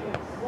Yeah!